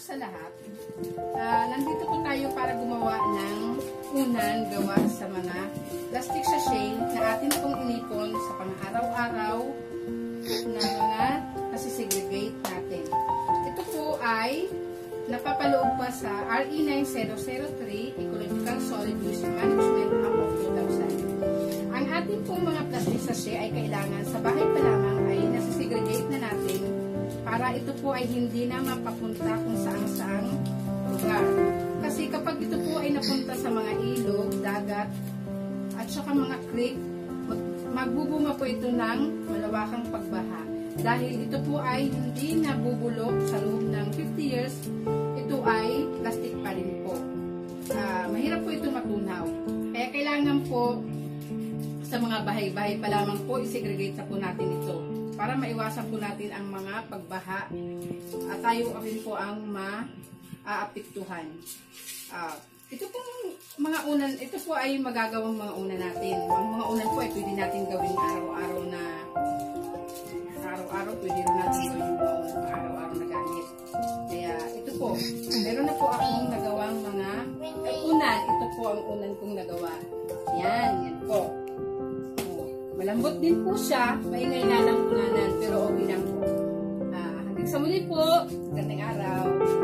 sa lahat, ah, nandito po tayo para gumawa ng unan gawa sa mga plastic sachet na atin pong inipon sa pang-araw-araw na mga nasisegregate natin. Ito po ay napapaloob pa sa RE 9003 Ecological Solid Waste Management Act of 2000. Ang ating pong mga plastic sachet ay kailangan sa bahay pa lamang ito po ay hindi na mapapunta kung saan-saang lugar. Kasi kapag ito po ay napunta sa mga ilog, dagat, at saka mga creek, mag- magbubunga po ito ng malawakang pagbaha. Dahil ito po ay hindi nabubulok sa loob ng 50 years, ito ay plastic pa rin po. Ah, mahirap po ito matunaw. Kaya kailangan po sa mga bahay-bahay pa lamang po, isegregate na po natin ito para maiwasan po natin ang mga pagbaha at tayo rin po ang maaapektuhan. Ah, ito pong mga unan, ito po ay magagawang mga unan natin. Ang mga unan po ay pwede natin gawing araw-araw na araw-araw pwede rin natin gawin yung mga unang araw-araw na gamit. Kaya ito po, meron na po akong nagawang mga eh, unan. Ito po ang unan kong nagawa. Yan, yan po. Oh, Malambot din po siya. Maingay na sa muli po. Gandang araw.